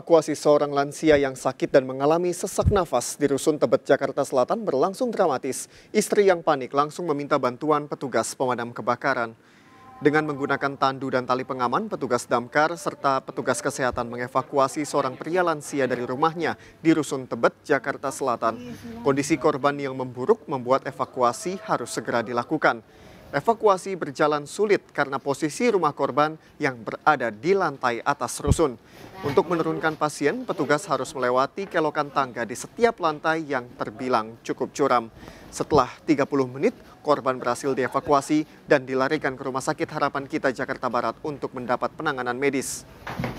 Evakuasi seorang lansia yang sakit dan mengalami sesak nafas di Rusun Tebet, Jakarta Selatan berlangsung dramatis. Istri yang panik langsung meminta bantuan petugas pemadam kebakaran. Dengan menggunakan tandu dan tali pengaman, petugas damkar serta petugas kesehatan mengevakuasi seorang pria lansia dari rumahnya di Rusun Tebet, Jakarta Selatan. Kondisi korban yang memburuk membuat evakuasi harus segera dilakukan. Evakuasi berjalan sulit karena posisi rumah korban yang berada di lantai atas rusun. Untuk menurunkan pasien, petugas harus melewati kelokan tangga di setiap lantai yang terbilang cukup curam. Setelah 30 menit, korban berhasil dievakuasi dan dilarikan ke Rumah Sakit Harapan Kita Jakarta Barat untuk mendapat penanganan medis.